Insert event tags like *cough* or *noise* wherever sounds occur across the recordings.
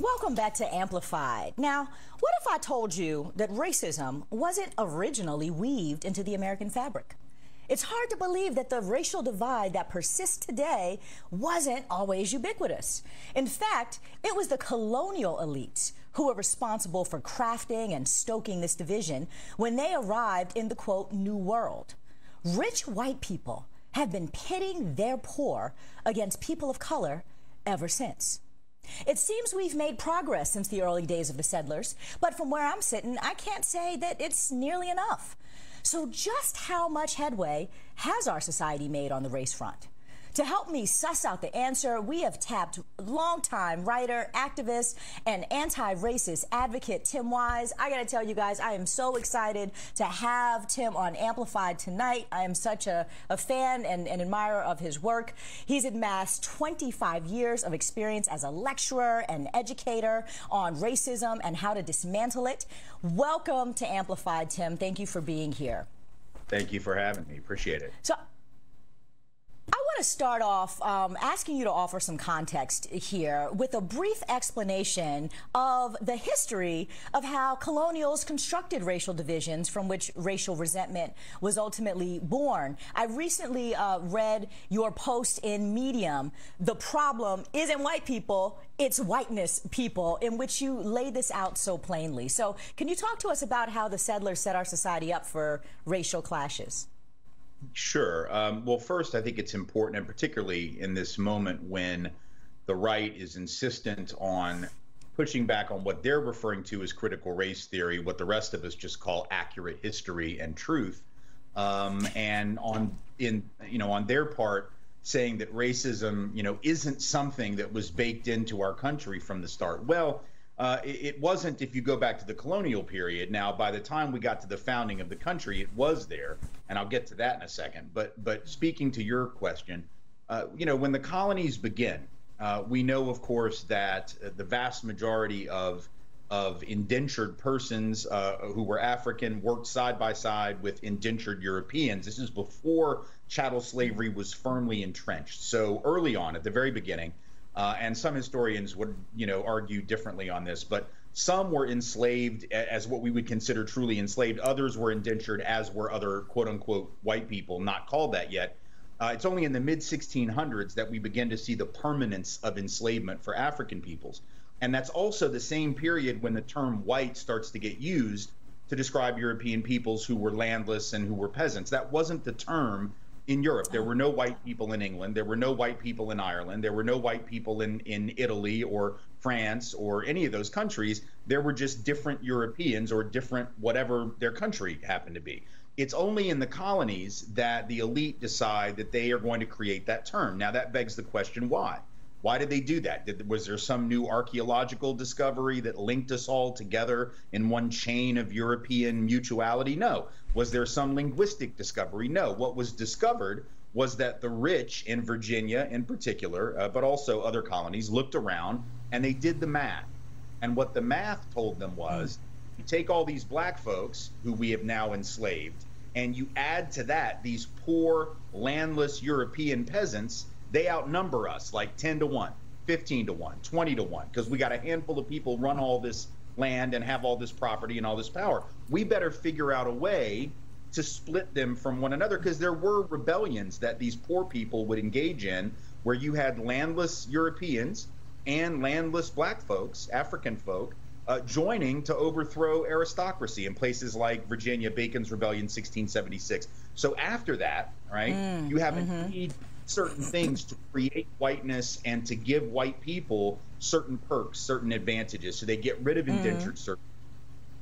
Welcome back to Amplified. Now, what if I told you that racism wasn't originally weaved into the American fabric? It's hard to believe that the racial divide that persists today wasn't always ubiquitous. In fact, it was the colonial elites who were responsible for crafting and stoking this division when they arrived in the quote, New World. Rich white people have been pitting their poor against people of color ever since. It seems we've made progress since the early days of the settlers, but from where I'm sitting, I can't say that it's nearly enough. So, just how much headway has our society made on the race front? To help me suss out the answer, we have tapped longtime writer, activist, and anti-racist advocate Tim Wise. I got to tell you guys, I am so excited to have Tim on Amplified tonight. I am such a, a fan and an admirer of his work. He's amassed 25 years of experience as a lecturer and educator on racism and how to dismantle it. Welcome to Amplified, Tim. Thank you for being here. Thank you for having me. Appreciate it. So to start off um, asking you to offer some context here with a brief explanation of the history of how colonials constructed racial divisions from which racial resentment was ultimately born. I recently uh, read your post in Medium, The Problem Isn't White People, It's Whiteness People, in which you lay this out so plainly. So, can you talk to us about how the settlers set our society up for racial clashes? Sure. Um, well, first, I think it's important, and particularly in this moment when the right is insistent on pushing back on what they're referring to as critical race theory, what the rest of us just call accurate history and truth, um, and on in you know on their part saying that racism you know isn't something that was baked into our country from the start. Well uh, it, it, wasn't if you go back to the colonial period. Now, by the time we got to the founding of the country, it was there, and I'll get to that in a second. But but speaking to your question, uh, you know, when the colonies begin, uh, we know, of course, that the vast majority of of indentured persons uh, who were African worked side by side with indentured Europeans. This is before chattel slavery was firmly entrenched. So early on, at the very beginning uh, and some historians would, you know, argue differently on this, but some were enslaved as what we would consider truly enslaved. Others were indentured, as were other quote unquote white people, not called that yet. Uh, it's only in the mid 1600s that we begin to see the permanence of enslavement for African peoples. And that's also the same period when the term white starts to get used to describe European peoples who were landless and who were peasants. That wasn't the term in Europe. There oh. were no white people in England. There were no white people in Ireland. There were no white people in, in Italy or France or any of those countries. There were just different Europeans or different whatever their country happened to be. It's only in the colonies that the elite decide that they are going to create that term. Now, that begs the question why? Why did they do that? Did, was there some new archaeological discovery that linked us all together in one chain of European mutuality? No. Was there some linguistic discovery? No. What was discovered was that the rich in Virginia, in particular, uh, but also other colonies, looked around and they did the math. And what the math told them was you take all these black folks who we have now enslaved, and you add to that these poor, landless European peasants they outnumber us like 10 to 1, 15 to 1, 20 to 1, because we got a handful of people run all this land and have all this property and all this power. We better figure out a way to split them from one another because there were rebellions that these poor people would engage in where you had landless Europeans and landless black folks, African folk, uh, joining to overthrow aristocracy in places like Virginia, Bacon's Rebellion, 1676. So after that, right, mm, you have mm-hmm. Certain things to create whiteness and to give white people certain perks, certain advantages. So they get rid of mm. indentured mm. servants.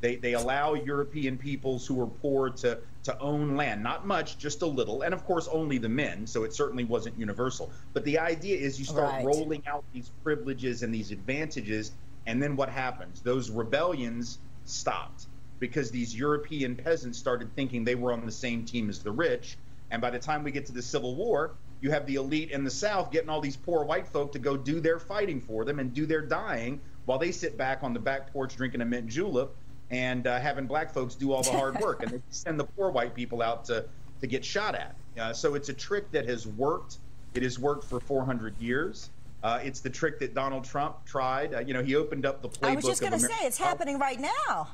They, they allow European peoples who are poor to, to own land, not much, just a little, and of course only the men, so it certainly wasn't universal. But the idea is you start right. rolling out these privileges and these advantages, and then what happens? Those rebellions stopped because these European peasants started thinking they were on the same team as the rich. And by the time we get to the Civil War, you have the elite in the South getting all these poor white folk to go do their fighting for them and do their dying while they sit back on the back porch drinking a mint julep and uh, having black folks do all the hard *laughs* work. and they send the poor white people out to, to get shot at. Uh, so it's a trick that has worked. It has worked for 400 years. Uh, it's the trick that Donald Trump tried. Uh, you know, he opened up the playbook. I was just going to say, it's happening right now.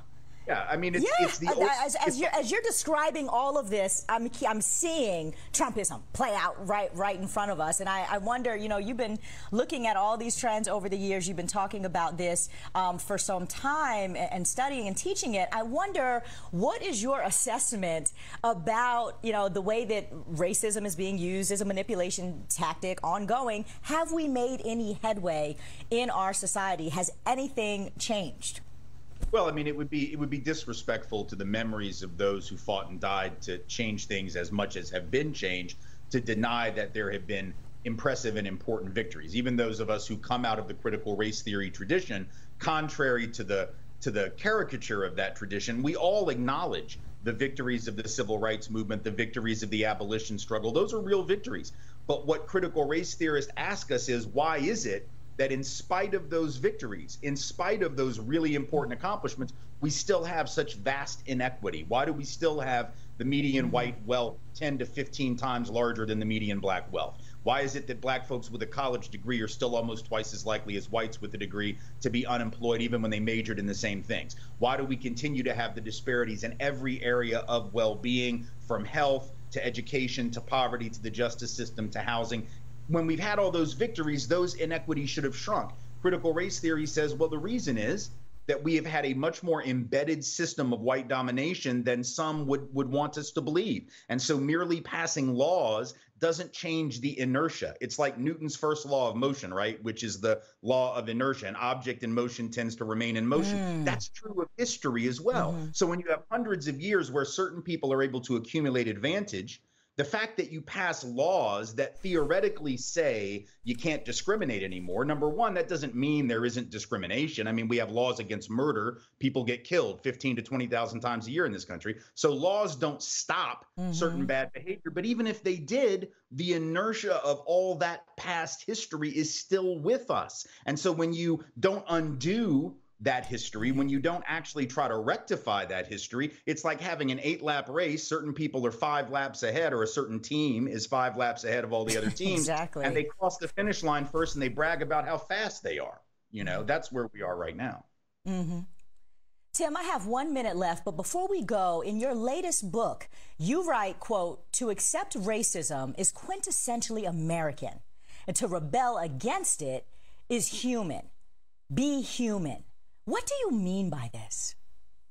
Yeah, I mean, it's, yeah. it's the old, as, as, you're, as, you're, describing all of this, I'm I'm seeing Trumpism play out right right in front of us, and I, I wonder, you know, you've been looking at all these trends over the years. You've been talking about this um, for some time and studying and teaching it. I wonder, what is your assessment about you know the way that racism is being used as a manipulation tactic ongoing? Have we made any headway in our society? Has anything changed? Well, I mean, it would be it would be disrespectful to the memories of those who fought and died to change things as much as have been changed to deny that there have been impressive and important victories. Even those of us who come out of the critical race theory tradition, contrary to the to the caricature of that tradition, we all acknowledge the victories of the civil rights movement, the victories of the abolition struggle. Those are real victories. But what critical race theorists ask us is why is it that in spite of those victories, in spite of those really important accomplishments, we still have such vast inequity? Why do we still have the median white wealth 10 to 15 times larger than the median black wealth? Why is it that black folks with a college degree are still almost twice as likely as whites with a degree to be unemployed, even when they majored in the same things? Why do we continue to have the disparities in every area of well being, from health to education to poverty to the justice system to housing? When we've had all those victories, those inequities should have shrunk. Critical race theory says, well, the reason is that we have had a much more embedded system of white domination than some would, would want us to believe. And so merely passing laws doesn't change the inertia. It's like Newton's first law of motion, right? Which is the law of inertia. An object in motion tends to remain in motion. Mm. That's true of history as well. Mm-hmm. So when you have hundreds of years where certain people are able to accumulate advantage, the fact that you pass laws that theoretically say you can't discriminate anymore, number one, that doesn't mean there isn't discrimination. I mean, we have laws against murder. People get killed 15 to 20,000 times a year in this country. So laws don't stop mm-hmm. certain bad behavior. But even if they did, the inertia of all that past history is still with us. And so when you don't undo that history, when you don't actually try to rectify that history, it's like having an eight lap race. Certain people are five laps ahead, or a certain team is five laps ahead of all the other *laughs* teams. exactly. And they cross the finish line first and they brag about how fast they are. You know, that's where we are right now. Mm-hmm. Tim, I have one minute left, but before we go, in your latest book, you write, quote, to accept racism is quintessentially American, and to rebel against it is human. Be human. What do you mean by this?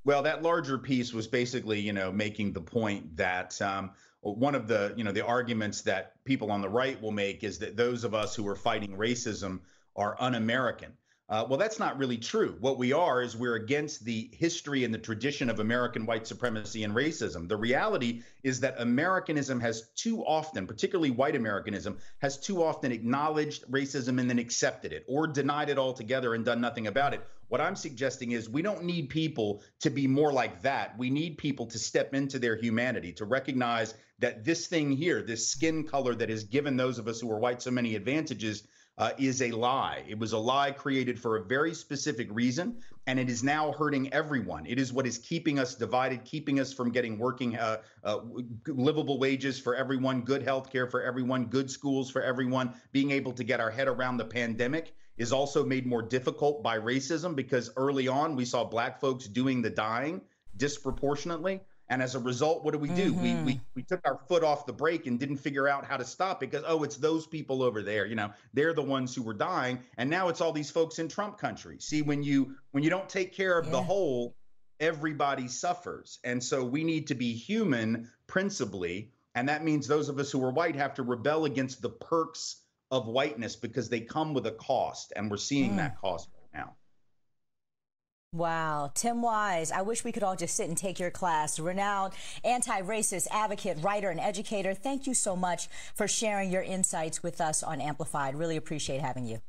Well, that larger piece was basically, you know, making the point that um, one of the, you know, the arguments that people on the right will make is that those of us who are fighting racism are un-American. Uh, well, that's not really true. What we are is we're against the history and the tradition of American white supremacy and racism. The reality is that Americanism has too often, particularly white Americanism, has too often acknowledged racism and then accepted it or denied it altogether and done nothing about it. What I'm suggesting is we don't need people to be more like that. We need people to step into their humanity, to recognize that this thing here, this skin color that has given those of us who are white so many advantages, uh, is a lie. It was a lie created for a very specific reason, and it is now hurting everyone. It is what is keeping us divided, keeping us from getting working, uh, uh, livable wages for everyone, good health care for everyone, good schools for everyone, being able to get our head around the pandemic is also made more difficult by racism because early on we saw black folks doing the dying disproportionately and as a result, what do we do? Mm-hmm. We, we we took our foot off the brake and didn't figure out how to stop because oh, it's those people over there. You know, they're the ones who were dying, and now it's all these folks in Trump country. See, when you when you don't take care of yeah. the whole, everybody suffers, and so we need to be human principally, and that means those of us who are white have to rebel against the perks of whiteness because they come with a cost, and we're seeing mm. that cost right now. Wow. Tim Wise, I wish we could all just sit and take your class. Renowned anti racist advocate, writer, and educator, thank you so much for sharing your insights with us on Amplified. Really appreciate having you.